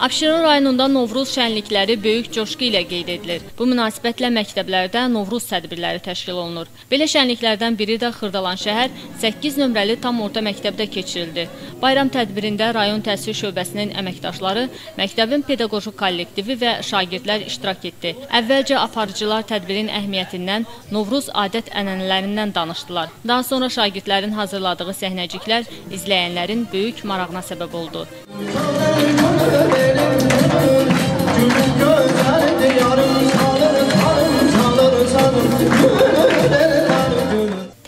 Abşeron rayonunda Novruz şənlikləri böyük coşqu ilə qeyd edilir. Bu münasibətlə məktəblərdə Novruz tədbirləri təşkil olunur. Belə şənliklərdən biri də Xırdalan şəhər 8 nömrəli tam orta məktəbdə keçirildi. Bayram tədbirində rayon təhsil şöbəsinin əməkdaşları, məktəbin pedaqoji kollektivi və şagirdlər iştirak etdi. Əvvəlcə aparıcılar tədbirin əhəmiyyətindən, Novruz adət-ənənələrindən danışdılar. Daha sonra şagirdlərin hazırladığı səhnəciklər izləyənlərin böyük marağına səbəb oldu. Gülün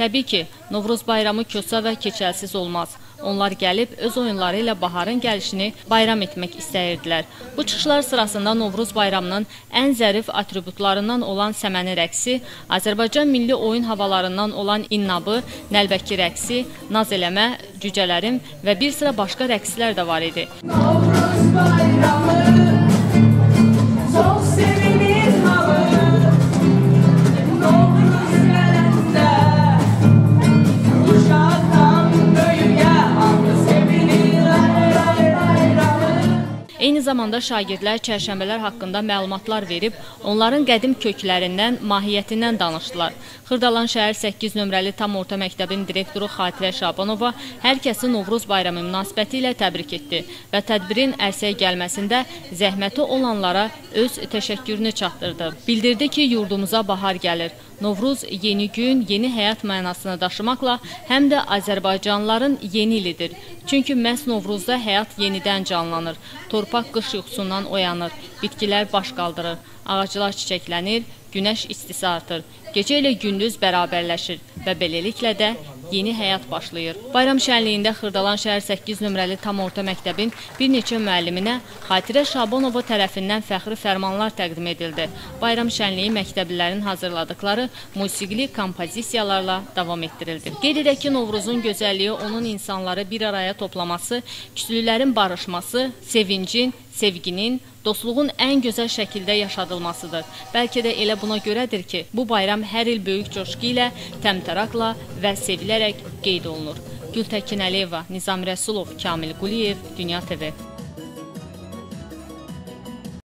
Təbii ki, Novruz bayramı Kosa və keçəlsiz olmaz. Onlar gəlib öz oyunları ilə baharın gəlişini bayram etmək istəyirdilər. Bu çıxışlar sırasında Novruz bayramının ən zərif atributlarından olan səməni rəqsi, Azərbaycan milli oyun havalarından olan innabı, nəlbəki rəqsi, naz eləmə, cücələrim və bir sıra başqa rəqslər də var idi. Novruz bayramı zamanda şagirdlər çərşənbələr haqqında məlumatlar verib, onların qədim köklərindən, mahiyyətindən danışdılar. Xırdalan şəhər 8 nömrəli tam orta məktəbin direktoru Xatirə Şabanova hər kəsi Novruz bayramı münasibəti ilə təbrik etdi və tədbirin ərsəyə gəlməsində zəhməti olanlara öz təşəkkürünü çatdırdı. Bildirdi ki, yurdumuza bahar gəlir. Novruz yeni gün, yeni həyat mənasını daşımaqla həm də Azərbaycanlıların yeni ilidir. Çünki məhz Novruzda həyat yenidən canlanır. Torpaq qış yuxusundan oyanır, bitkilər baş qaldırır, ağaclar çiçəklənir, günəş istisi artır. Gecə ilə gündüz bərabərləşir və beləliklə də yeni həyat başlayır. Bayram şənliyində Xırdalan şəhər 8 nömrəli tam orta məktəbin bir neçə müəlliminə Xatirə Şabonova tərəfindən fəxri fərmanlar təqdim edildi. Bayram şənliyi məktəblilərin hazırladıkları musiqili kompozisiyalarla davam etdirildi. Qeyd edək ki, Novruzun gözəlliyi onun insanları bir araya toplaması, küslülərin barışması, sevincin, sevginin, dostluğun ən gözəl şəkildə yaşadılmasıdır. Bəlkə də elə buna görədir ki, bu bayram hər il böyük coşqu ilə, təmtəraqla və sevilərək qeyd olunur. Gültəkin Əliyeva, Nizam Rəsulov, Kamil Quliyev, Dünya TV.